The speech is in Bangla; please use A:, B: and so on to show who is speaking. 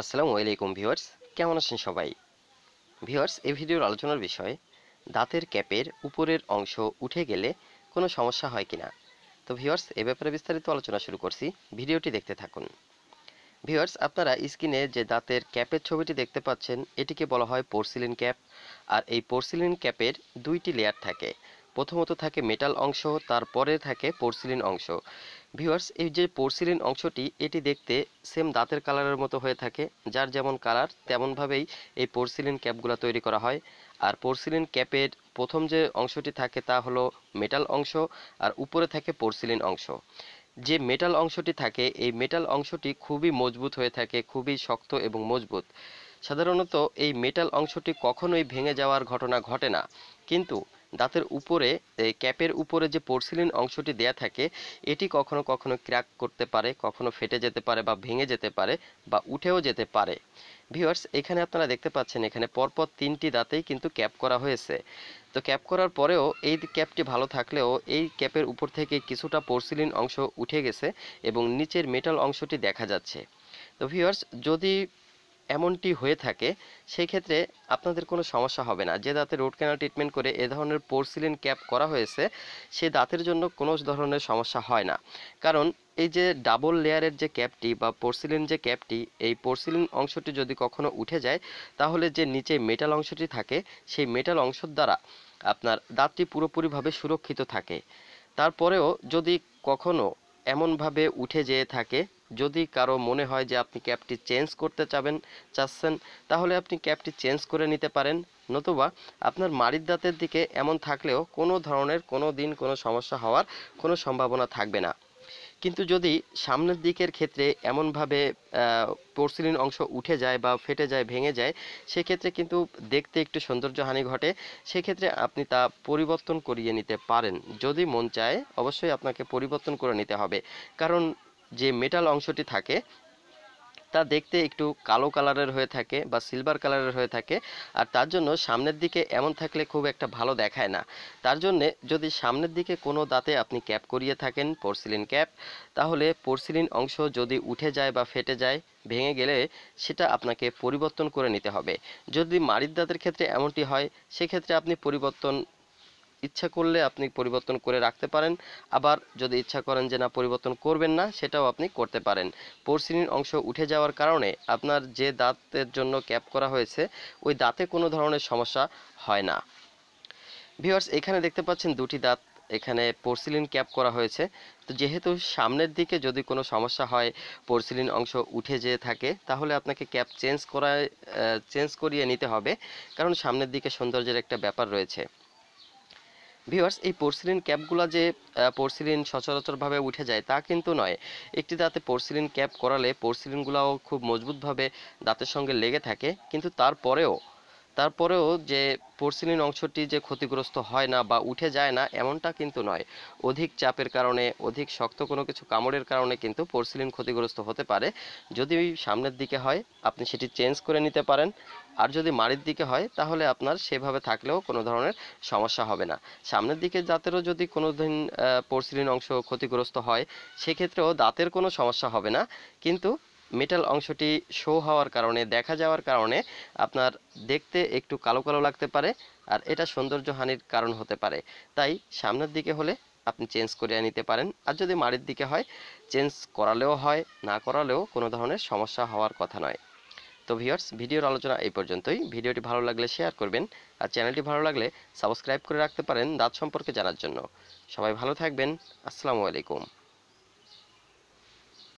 A: আসসালামু আলাইকুম ভিউয়ার্স, কেমন আছেন সবাই? ভিউয়ার্স, এই ভিডিওর আলোচনার বিষয়, দাঁতের ক্যাপের উপরের অংশ উঠে গেলে কোনো সমস্যা হয় কিনা? তো ভিউয়ার্স, এ ব্যাপারে বিস্তারিত আলোচনা শুরু করছি, ভিডিওটি দেখতে থাকুন। ভিউয়ার্স, আপনারা স্ক্রিনে যে দাঁতের ক্যাপের ছবিটি দেখতে পাচ্ছেন, এটিকে বলা হয় পোর্সিলিন ক্যাপ আর এই পোর্সিলিন ক্যাপের দুইটি লেয়ার থাকে। প্রথমত থাকে মেটাল অংশ, তারপরে থাকে পোর্সিলিন অংশ। ভিউয়ার্স এই যে পোর্সিলিন অংশটি, এটি দেখতে সেম দাঁতের কালারের মতো হয়ে থাকে। যার যেমন কালার তেমনভাবেই এই পোর্সিলিন ক্যাপগুলো তৈরি করা হয়। আর পোর্সিলিন ক্যাপের প্রথম যে অংশটি থাকে, তা হলো মেটাল অংশ, আর উপরে থাকে পোর্সিলিন অংশ। যে মেটাল অংশটি থাকে, এই মেটাল অংশটি খুবই মজবুত হয়ে থাকে, খুবই শক্ত এবং মজবুত। সাধারণত এই মেটাল অংশটি কখনোই ভেঙে যাওয়ার ঘটনা ঘটে না। কিন্তু দাঁতের উপরে ক্যাপের উপরে যে পোর্সিলিন অংশটি দেয়া থাকে, এটি কখনো কখনো ক্র্যাক করতে পারে, কখনো ফেটে যেতে পারে বা ভেঙে যেতে পারে বা উঠেও যেতে পারে। ভিউয়ার্স এখানে আপনারা দেখতে পাচ্ছেন, এখানে পরপর তিনটি দাঁতেই কিন্তু ক্যাপ করা হয়েছে। তো ক্যাপ করার পরেও এই ক্যাপটি ভালো থাকলেও এই ক্যাপের উপর থেকে কিছুটা পোর্সিলিন অংশ উঠে গেছে এবং নিচের মেটাল অংশটি দেখা যাচ্ছে। তো ভিউয়ার্স যদি এমনটি হয়ে থাকে সেই ক্ষেত্রে আপনাদের কোনো সমস্যা হবে না। যে দাঁতে রুট ক্যানাল ট্রিটমেন্ট করে এ ধরনের পোর্সিলিন ক্যাপ করা হয়েছে, সে দাঁতের জন্য কোনো ধরনের সমস্যা হয় না। কারণ এই যে ডাবল লেয়ারের যে ক্যাপটি বা পোর্সিলিন যে ক্যাপটি এই পোর্সিলিন অংশটি যদি কখনো উঠে যায়, তাহলে যে নিচে মেটাল অংশটি থাকে, সেই মেটাল অংশের দ্বারা আপনার দাঁতটি পুরোপুরিভাবে সুরক্ষিত থাকে। তারপরেও যদি কখনো এমনভাবে উঠে যেয়ে থাকে যদি কারও মনে হয় যে আপনি ক্যাপটি চেঞ্জ করতে চাবেন, চাচ্ছেন, তাহলে আপনি ক্যাপটি চেঞ্জ করে নিতে পারেন। নতুবা আপনার মাড়ির দাঁতের দিকে এমন থাকলেও কোনো ধরনের কোনো দিন কোনো সমস্যা হওয়ার কোনো সম্ভাবনা থাকবে না। কিন্তু যদি সামনের দিকের ক্ষেত্রে এমনভাবে পোর্সিলিন অংশ উঠে যায় বা ফেটে যায়, ভেঙে যায়, সেক্ষেত্রে কিন্তু দেখতে একটু সৌন্দর্যহানি ঘটে। সেক্ষেত্রে আপনি তা পরিবর্তন করিয়ে নিতে পারেন। যদি মন চায়, অবশ্যই আপনাকে পরিবর্তন করে নিতে হবে। কারণ যে মেটাল অংশটি থাকে, তা দেখতে একটু কালো কালারের হয়ে থাকে বা সিলভার কালারের হয়ে থাকে। আর তার জন্য সামনের দিকে এমন থাকলে খুব একটা ভালো দেখায় না। তার জন্যে যদি সামনের দিকে কোনো দাঁতে আপনি ক্যাপ করিয়ে থাকেন পোর্সিলিন ক্যাপ তাহলে পোর্সিলিন অংশ যদি উঠে যায় বা ফেটে যায়, ভেঙে গেলে সেটা আপনাকে পরিবর্তন করে নিতে হবে। যদি মারির দাঁতের ক্ষেত্রে এমনটি হয়, সেক্ষেত্রে আপনি পরিবর্তন ইচ্ছা করলে আপনি পরিবর্তন করে রাখতে পারেন। আবার যদি ইচ্ছা করেন যে না, পরিবর্তন করবেন না, সেটাও আপনি করতে পারেন। পোর্সিলিন অংশ উঠে যাওয়ার কারণে আপনার যে দাঁতের জন্য ক্যাপ করা হয়েছে, ওই দাঁতে কোনো ধরনের সমস্যা হয় না। ভিউয়ার্স, এখানে দেখতে পাচ্ছেন দুটি দাঁত এখানে পোর্সিলিন ক্যাপ করা হয়েছে। তো যেহেতু সামনের দিকে যদি কোনো সমস্যা হয় পোর্সিলিন অংশ উঠে যেয়ে থাকে, তাহলে আপনাকে ক্যাপ চেঞ্জ করায় চেঞ্জ করিয়ে নিতে হবে। কারণ সামনের দিকে সৌন্দর্যের একটা ব্যাপার রয়েছে। ভিউয়ার্স এই পোর্সিলিন ক্যাপগুলো যে পোর্সিলিন সচরাচরভাবে উঠে যায়, তা কিন্তু নয়। একটি দাঁতে পোর্সিলিন ক্যাপ করালে পোর্সিলিনগুলোও খুব মজবুতভাবে দাঁতের সঙ্গে লেগে থাকে, কিন্তু তারপরেও তারপরেও যে পোর্সিলিন অংশটি যে ক্ষতিগ্রস্ত হয় না বা উঠে যায় না, এমনটা কিন্তু নয়। অধিক চাপের কারণে, অধিক শক্ত কোনো কিছু কামড়ের কারণে কিন্তু পোর্সিলিন ক্ষতিগ্রস্ত হতে পারে। যদি সামনের দিকে হয়, আপনি সেটি চেঞ্জ করে নিতে পারেন। আর যদি মাড়ির দিকে হয়, তাহলে আপনার সেভাবে থাকলেও কোনো ধরনের সমস্যা হবে না। সামনের দিকে দাঁতেরও যদি কোনো দিন পোর্সিলিন অংশ ক্ষতিগ্রস্ত হয়, সেক্ষেত্রেও দাঁতের কোনো সমস্যা হবে না। কিন্তু মেটাল অংশটি শো হওয়ার কারণে, দেখা যাওয়ার কারণে আপনার দেখতে একটু কালো কালো লাগতে পারে আর এটা সৌন্দর্যহানির কারণ হতে পারে। তাই সামনের দিকে হলে আপনি চেঞ্জ করে নিতে পারেন। আর যদি মাড়ির দিকে হয় চেঞ্জ করালেও হয়, না করালেও কোনো ধরনের সমস্যা হওয়ার কথা নয়। তো ভিউয়ার্স ভিডিওর আলোচনা এই পর্যন্তই। ভিডিওটি ভালো লাগলে শেয়ার করবেন আর চ্যানেলটি ভালো লাগলে সাবস্ক্রাইব করে রাখতে পারেন দাঁত সম্পর্কে জানার জন্য। সবাই ভালো থাকবেন। আসসালামু আলাইকুম।